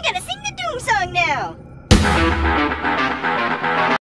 I gotta sing the doom song now.